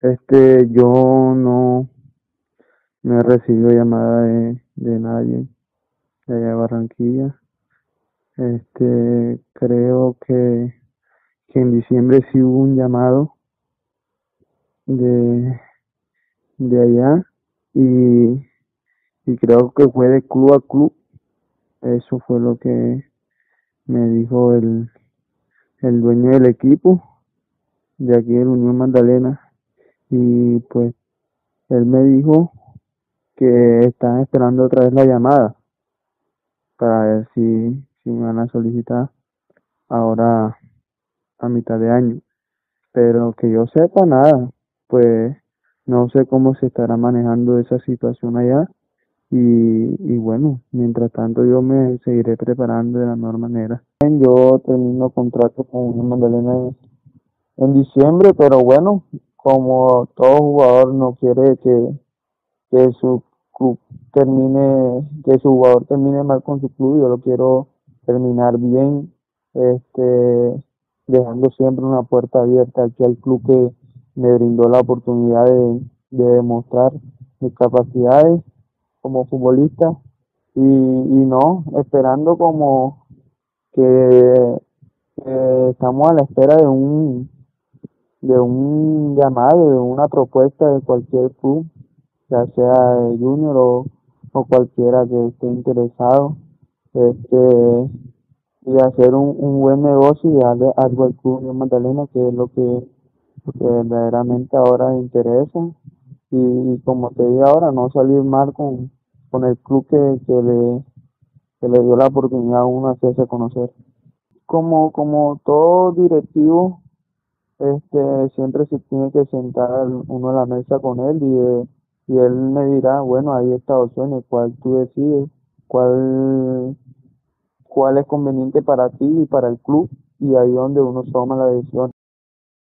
Este, yo no, no he recibido llamada de, de nadie de allá de Barranquilla. Este, creo que, que en diciembre sí hubo un llamado de, de allá y, y creo que fue de club a club. Eso fue lo que me dijo el, el dueño del equipo de aquí del Unión Magdalena y pues él me dijo que están esperando otra vez la llamada para ver si, si me van a solicitar ahora a mitad de año. Pero que yo sepa nada, pues no sé cómo se estará manejando esa situación allá y, y bueno, mientras tanto yo me seguiré preparando de la mejor manera. Yo termino contrato con Unión Magdalena en, en diciembre, pero bueno, como todo jugador no quiere que, que su club termine, que su jugador termine mal con su club, yo lo quiero terminar bien, este, dejando siempre una puerta abierta aquí al club que me brindó la oportunidad de, de demostrar mis capacidades como futbolista y, y no, esperando como que, que estamos a la espera de un de un llamado, de una propuesta de cualquier club, ya sea junior o, o cualquiera que esté interesado, este y hacer un, un buen negocio y darle algo al club de Magdalena, que es lo que, que verdaderamente ahora interesa. Y, como te dije ahora, no salir mal con, con el club que, que, le, que le dio la oportunidad a uno hacerse conocer. Como, como todo directivo, este siempre se tiene que sentar uno a la mesa con él y, y él me dirá, bueno, hay estas opciones, cuál tú decides, cuál, cuál es conveniente para ti y para el club, y ahí donde uno toma la decisión.